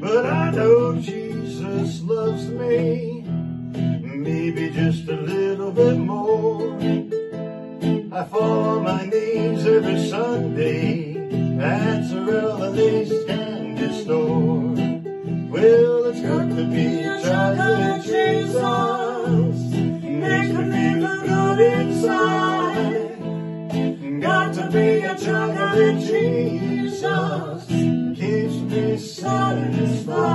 But I know Jesus loves me, maybe just a little bit more. I fall on my knees every Sunday at Zerelda Lee's Candy Store. Well, it's got to be chocolate Jesus, makes me feel good inside. Got to be a chocolate Jesus satisfied.